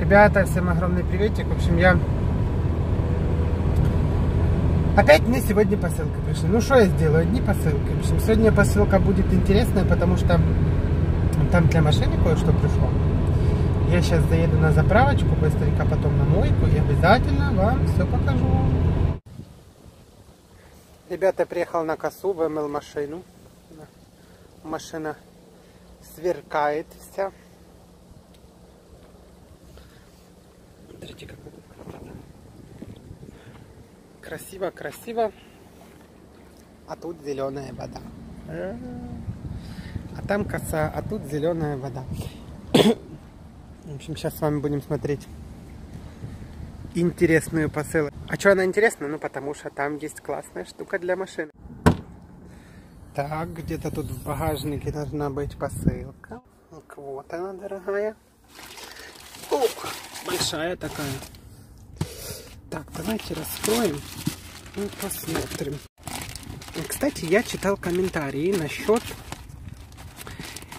Ребята, всем огромный приветик. В общем, я... Опять мне сегодня посылка пришла. Ну, что я сделаю? Одни посылки. В общем, сегодня посылка будет интересная, потому что там для машины кое-что пришло. Я сейчас заеду на заправочку, быстренько потом на мойку и обязательно вам все покажу. Ребята, приехал на косу, вымыл машину. Машина сверкает вся. Смотрите, как красиво, красиво. А тут зеленая вода. А там коса, а тут зеленая вода. В общем, сейчас с вами будем смотреть интересную посылку. А что она интересна? Ну, потому что там есть классная штука для машины. Так, где-то тут в багажнике должна быть посылка. Вот она, дорогая. О, большая такая. Так, давайте раскроем и посмотрим. Кстати, я читал комментарии насчет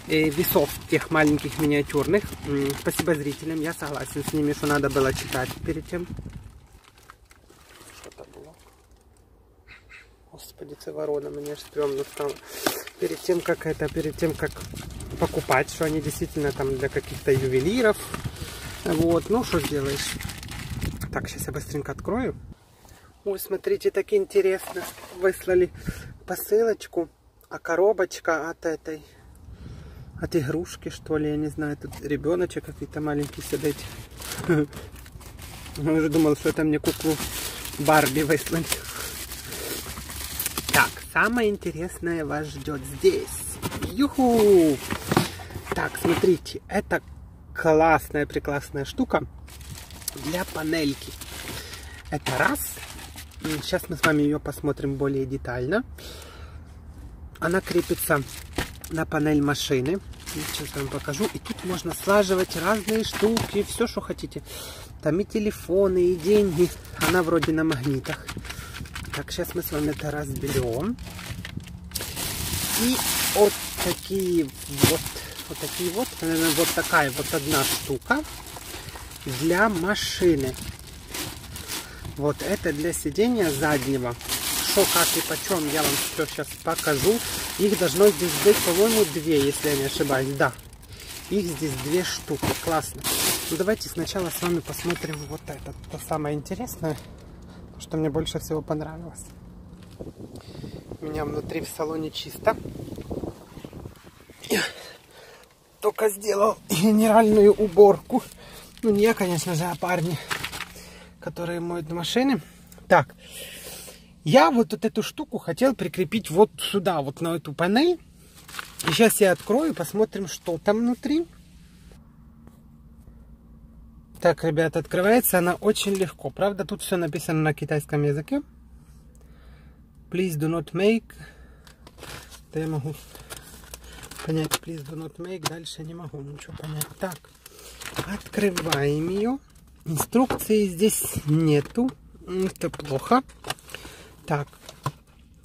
э, весов тех маленьких миниатюрных. Спасибо зрителям, я согласен с ними, что надо было читать перед тем. Что-то было. Господи, це ворона, мне аж стрёмно стало. Перед тем, как это, перед тем, как покупать, что они действительно там для каких-то ювелиров. Вот, ну что сделаешь. Так, сейчас я быстренько открою. Ой, смотрите, так интересно. Выслали посылочку, а коробочка от этой, от игрушки, что ли, я не знаю. Тут ребеночек какие-то маленькие сидит. Я уже думал, что это мне куклу Барби выслали. Так, самое интересное вас ждет здесь. Юху! Так, смотрите, это классная, прекрасная штука для панельки. Это раз. Сейчас мы с вами ее посмотрим более детально. Она крепится на панель машины. Сейчас вам покажу. И тут можно слаживать разные штуки, все, что хотите. Там и телефоны, и деньги. Она вроде на магнитах. Так, сейчас мы с вами это разберем. И вот такие вот, вот такие вот, вот такая вот одна штука для машины. Вот это для сидения заднего. Что, как и почем, я вам все сейчас покажу. Их должно здесь быть, по-моему, две, если я не ошибаюсь. Да, их здесь две штуки. Классно. Ну, давайте сначала с вами посмотрим вот это. То самое интересное, что мне больше всего понравилось. У меня внутри в салоне чисто. Только сделал генеральную уборку. Ну, не я, конечно же, а парни, которые моют машины. Так, я вот, вот эту штуку хотел прикрепить вот сюда, вот на эту панель. И сейчас я открою, посмотрим, что там внутри. Так, ребята, открывается она очень легко. Правда, тут все написано на китайском языке. Please do not make. Да я могу понять. Please do not make. Дальше не могу ничего понять. Так, открываем ее. Инструкции здесь нету. Это плохо. Так,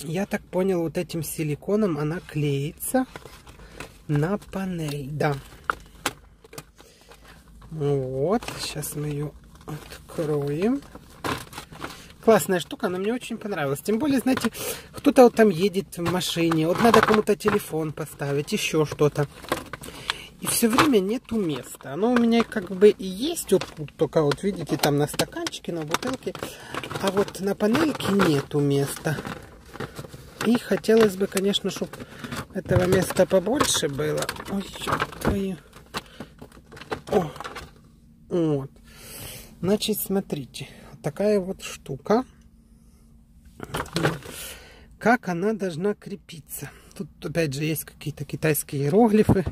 я так понял, вот этим силиконом она клеится на панель. Да. Вот, сейчас мы ее откроем. Классная штука, она мне очень понравилась. Тем более, знаете, кто-то вот там едет в машине, вот надо кому-то телефон поставить, еще что-то. И все время нету места. Оно у меня как бы и есть, вот, только вот видите, там на стаканчике, на бутылке. А вот на панельке нету места. И хотелось бы, конечно, чтобы этого места побольше было. Ой, твою. О, вот. Значит, смотрите. Такая вот штука. Как она должна крепиться. Тут, опять же, есть какие-то китайские иероглифы.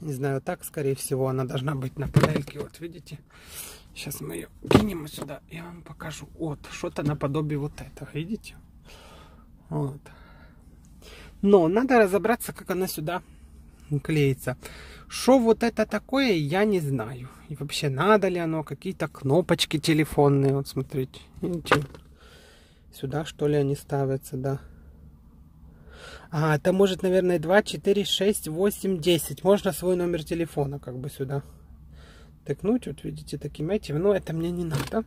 Не знаю, так, скорее всего, она должна быть на панельке. Вот, видите? Сейчас мы ее кинем сюда. Я вам покажу. Вот, что-то наподобие вот этого. Видите? Вот. Но надо разобраться, как она сюда клеится. Что вот это такое, я не знаю. И вообще, надо ли оно, какие-то кнопочки телефонные. Вот смотрите, видите? Сюда, что ли, они ставятся, да. А, это может, наверное, 2, 4, 6, 8, 10. Можно свой номер телефона как бы сюда. тыкнуть. Вот видите, таким этим. Но это мне не надо.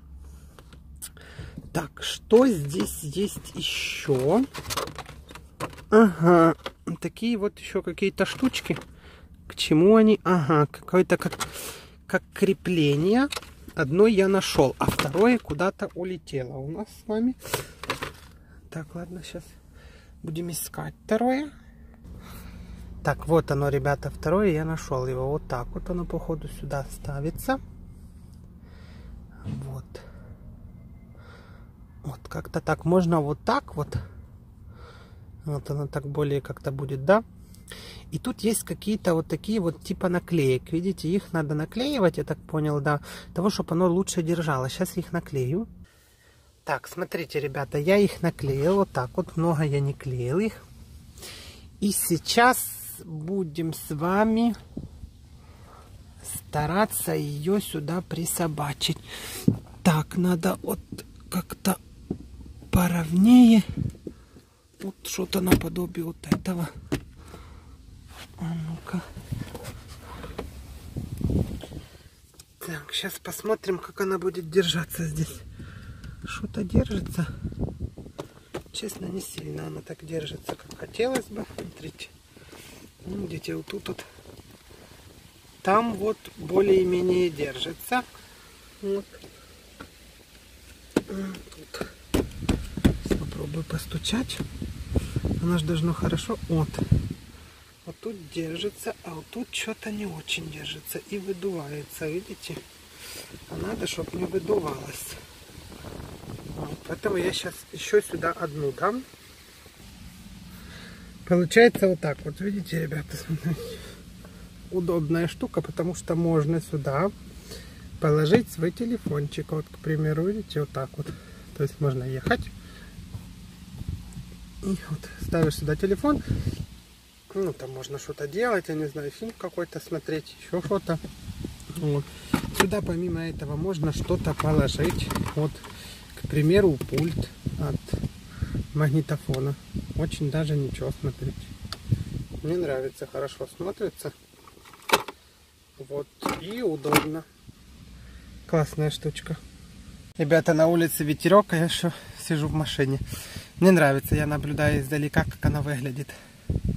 Так, что здесь есть еще? Ага, такие вот еще какие-то штучки. К чему они? Ага, какое-то как, как крепление. Одно я нашел, а второе куда-то улетело у нас с вами. Так, ладно, сейчас будем искать второе. Так, вот оно, ребята, второе я нашел его. Вот так вот оно, походу, сюда ставится. Вот. Вот как-то так. Можно вот так вот. Вот оно так более как-то будет, да? И тут есть какие-то вот такие вот типа наклеек. Видите, их надо наклеивать, я так понял, да. Того, чтобы оно лучше держало. Сейчас их наклею. Так, смотрите, ребята, я их наклеил вот так вот. Много я не клеил их. И сейчас будем с вами стараться ее сюда присобачить. Так, надо вот как-то поровнее. Вот что-то наподобие вот этого. А ну-ка. Так, сейчас посмотрим, как она будет держаться здесь. Что-то держится. Честно, не сильно она так держится, как хотелось бы. Смотрите. Ну, где-то вот тут вот. Там вот более-менее держится. Вот. Тут попробую постучать. Оно же должно хорошо. Вот. Вот тут держится, а вот тут что-то не очень держится и выдувается, видите? А надо, чтобы не выдувалось. Вот. Поэтому я сейчас еще сюда одну дам. Получается вот так вот, видите, ребята, смотрите. Удобная штука, потому что можно сюда положить свой телефончик. Вот, к примеру, видите, вот так вот. То есть можно ехать и вот ставишь сюда телефон. Ну, там можно что-то делать, я не знаю, фильм какой-то смотреть, еще что-то. Вот. Сюда помимо этого можно что-то положить. Вот, к примеру, пульт от магнитофона. Очень даже ничего смотреть. Мне нравится, хорошо смотрится. Вот, и удобно. Классная штучка. Ребята, на улице ветерок, а я еще сижу в машине. Мне нравится, я наблюдаю издалека, как она выглядит.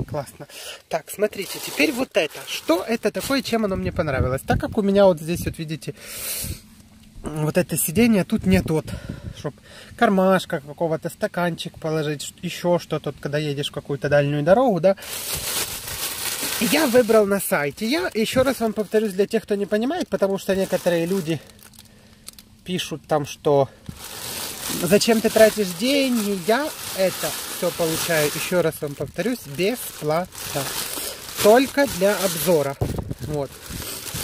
Классно. Так, смотрите, теперь вот это. Что это такое, чем оно мне понравилось? Так как у меня вот здесь, вот видите, вот это сиденье, тут нет вот, чтобы кармашка какого-то, стаканчик положить, еще что-то, когда едешь в какую-то дальнюю дорогу, да. Я выбрал на сайте. Я еще раз вам повторюсь для тех, кто не понимает, потому что некоторые люди пишут там, что Зачем ты тратишь деньги? Я это все получаю, еще раз вам повторюсь, бесплатно. Только для обзора. Вот.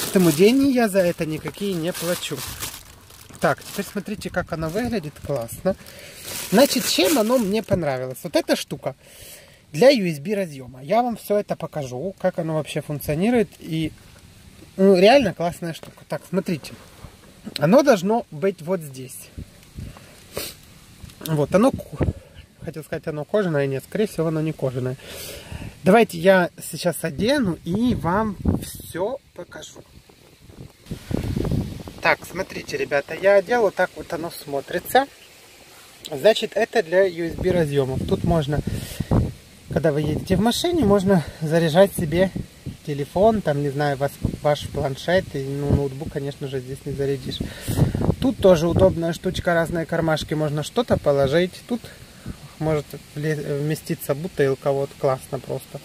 Поэтому деньги я за это никакие не плачу. Так, теперь смотрите, как она выглядит. Классно. Значит, чем оно мне понравилось? Вот эта штука для USB разъема. Я вам все это покажу, как оно вообще функционирует. И ну, реально классная штука. Так, смотрите. Оно должно быть вот здесь. Вот, оно, хотел сказать, оно кожаное, нет, скорее всего, оно не кожаное. Давайте я сейчас одену и вам все покажу. Так, смотрите, ребята, я одел, вот так вот оно смотрится. Значит, это для USB разъемов. Тут можно, когда вы едете в машине, можно заряжать себе телефон, там, не знаю, ваш, ваш планшет, и ну, ноутбук, конечно же, здесь не зарядишь. Тут тоже удобная штучка, разные кармашки, можно что-то положить. Тут может вместиться бутылка, вот классно просто,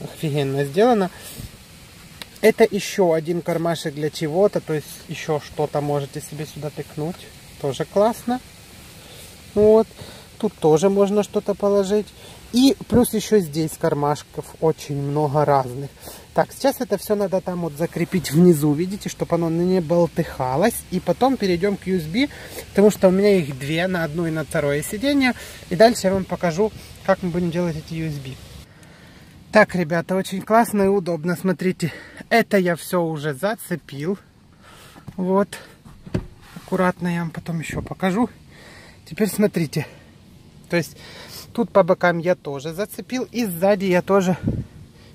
офигенно сделано. Это еще один кармашек для чего-то, то есть еще что-то можете себе сюда тыкнуть, тоже классно. Вот, тут тоже можно что-то положить. И плюс еще здесь кармашков очень много разных. Так, сейчас это все надо там вот закрепить внизу, видите, чтобы оно не болтыхалось. И потом перейдем к USB, потому что у меня их две, на одно и на второе сиденье. И дальше я вам покажу, как мы будем делать эти USB. Так, ребята, очень классно и удобно. Смотрите, это я все уже зацепил. Вот. Аккуратно я вам потом еще покажу. Теперь смотрите. То есть Тут по бокам я тоже зацепил. И сзади я тоже.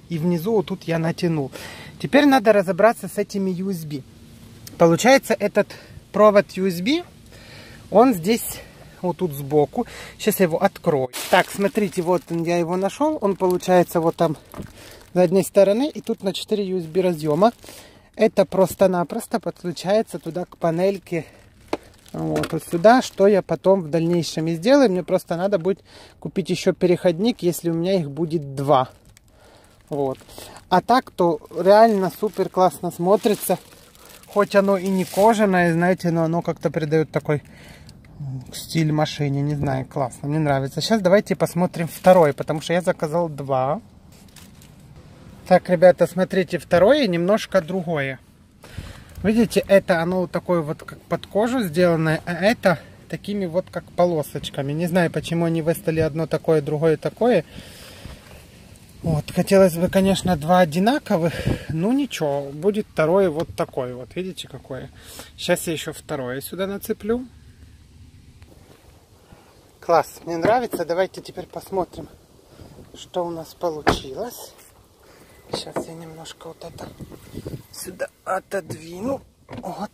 И внизу вот тут я натянул. Теперь надо разобраться с этими USB. Получается, этот провод USB, он здесь вот тут сбоку. Сейчас я его открою. Так, смотрите, вот он, я его нашел. Он получается вот там с задней стороны. И тут на 4 USB разъема. Это просто-напросто подключается туда к панельке вот, вот сюда, что я потом в дальнейшем и сделаю. Мне просто надо будет купить еще переходник, если у меня их будет два. Вот. А так, то реально супер классно смотрится. Хоть оно и не кожаное, знаете, но оно как-то придает такой стиль машине. Не знаю, классно, мне нравится. Сейчас давайте посмотрим второй, потому что я заказал два. Так, ребята, смотрите, второе немножко другое. Видите, это оно такое вот как под кожу сделанное, а это такими вот как полосочками. Не знаю, почему они выставили одно такое, другое такое. Вот, хотелось бы, конечно, два одинаковых, ну ничего, будет второе вот такое вот, видите какое. Сейчас я еще второе сюда нацеплю. Класс, мне нравится, давайте теперь посмотрим, что у нас получилось. Сейчас я немножко вот это сюда отодвину. Вот.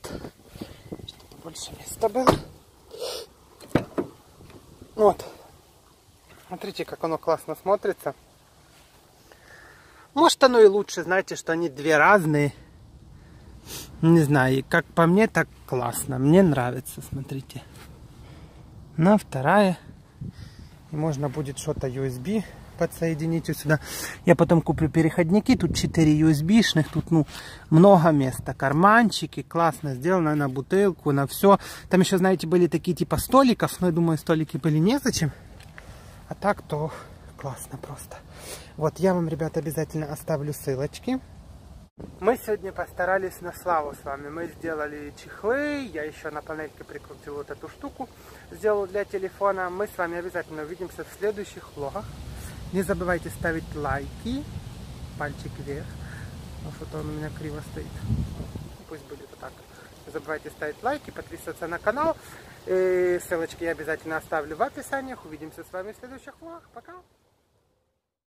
Чтобы больше места было. Вот. Смотрите, как оно классно смотрится. Может оно и лучше, знаете, что они две разные. Не знаю, как по мне, так классно. Мне нравится, смотрите. На вторая. И можно будет что-то USB подсоедините сюда. Я потом куплю переходники. Тут 4 USB-шных. Тут ну, много места. Карманчики. Классно сделано на бутылку, на все. Там еще, знаете, были такие типа столиков. Но я думаю, столики были незачем. А так то классно просто. Вот, я вам, ребят, обязательно оставлю ссылочки. Мы сегодня постарались на славу с вами. Мы сделали чехлы, я еще на панельке прикрутил вот эту штуку, сделал для телефона. Мы с вами обязательно увидимся в следующих влогах. Не забывайте ставить лайки, пальчик вверх. А что-то он у меня криво стоит. Пусть будет вот так. Не забывайте ставить лайки, подписываться на канал. И ссылочки я обязательно оставлю в описании. Увидимся с вами в следующих влогах. Пока!